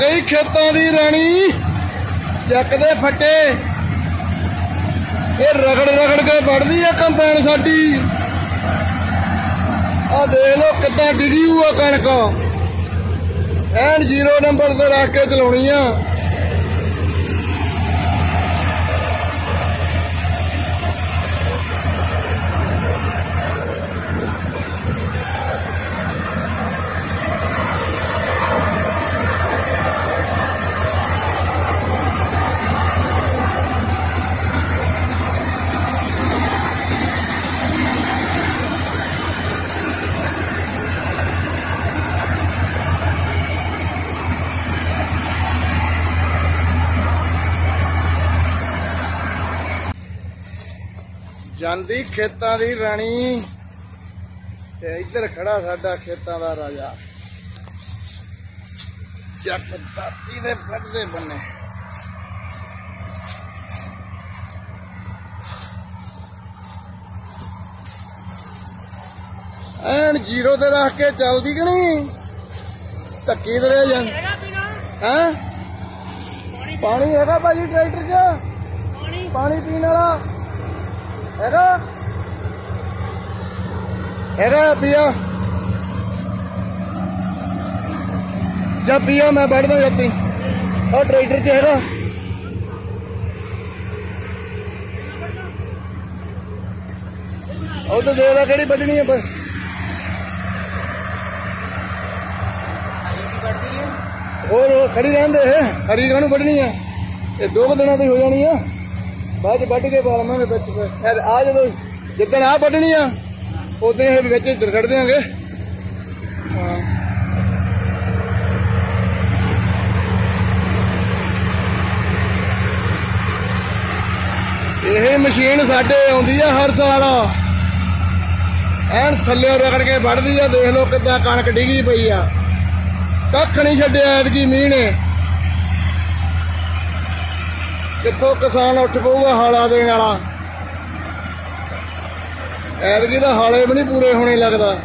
ਗਈ ਖੇਤਾਂ ਦੀ ਰਾਣੀ। ਚੱਕਦੇ ਫੱਟੇ। ਇਹ ਰਗੜ ਰਗੜ ਕੇ ਵੜਦੀ ਆ ਕੰਪੈਨ ਸਾਡੀ। ਆ ਦੇਖ ਲਓ ਕਿੱਦਾਂ ਡਿੱਗੀ ਹੋਈ ਕਣਕ। ਐਨ ਜ਼ੀਰੋ ਨੰਬਰ ਤੇ ਰੱਖ ਕੇ ਚਲਾਉਣੀ ਆ। ਜਾਂਦੀ ਖੇਤਾਂ ਦੀ ਰਾਣੀ ਤੇ ਇੱਧਰ ਖੜਾ ਸਾਡਾ ਖੇਤਾਂ ਦਾ ਰਾਜਾ। ਜੱਟ ਦੇ ਵੱਡੇ ਬੰਨੇ। ਐਨ ਜ਼ੀਰੋ ਤੇ ਰੱਖ ਕੇ ਚੱਲਦੀ ਕਿ ਨਹੀਂ? ਧੱਕੀ ਤੇ ਰਹਿ ਜਾਂਦੀ ਹੈ? ਪਾਣੀ ਹੈਗਾ ਭਾਜੀ ਟਰੈਕਟਰ 'ਚ? ਪਾਣੀ ਪੀਣ ਵਾਲਾ? ਹੈਗਾ? ਹੈਗਾ ਪੀਆ? ਜਾ ਪੀਆ, ਮੈਂ ਬੈਠਦਾ ਜੱਤੀ ਉਹ ਟਰੈਕਟਰ 'ਚ ਹੈਗਾ। ਉਹ ਤਾਂ ਦੇਖਦਾ ਕਿਹੜੀ ਵੱਢਣੀ ਹੈ ਪਰ। ਹੋਰ, ਖੜੀ ਰਹਿੰਦੇ ਹਰੀ ਨੂੰ ਵੱਢਣੀ ਹੈ ਇਹ ਦੋ ਕੁ ਦਿਨਾਂ ਦੀ ਹੋ ਜਾਣੀ ਆ। ਬਾਅਦ ਵੱਢ ਕੇ ਪਾਲਵਾਂਗੇ ਵਿੱਚ ਫਿਰ। ਆ ਜਦੋਂ ਜਿੱਦਣ ਆ ਵੱਢਣੀ ਆ, ਉਦੋਂ ਇਹ ਵਿੱਚ ਇੱਧਰ ਕੱਢ ਦਿਆਂਗੇ। ਹਾਂ। ਇਹ ਮਸ਼ੀਨ ਸਾਡੇ ਆਉਂਦੀ ਆ ਹਰ ਸਾਲ। ਐਨ ਥੱਲੇ ਰਗੜ ਕੇ ਵੱਢਦੀ ਆ, ਦੇਖ ਲਓ ਕਿੱਦਾਂ ਕਣਕ ਡਿੱਗੀ ਪਈ ਆ। ਕੱਖ ਨਹੀਂ ਛੱਡਿਆ ਐਤਕੀ ਮੀਂਹ ਨੇ। ਕਿੱਥੋਂ ਕਿਸਾਨ ਉੱਠ ਪਊਗਾ ਹਾਲਾ ਦੇਣ ਵਾਲਾ? ਐਤਕੀ ਦਾ ਹਾਲੇ ਵੀ ਨਹੀਂ ਪੂਰੇ ਹੋਣੇ ਲੱਗਦਾ।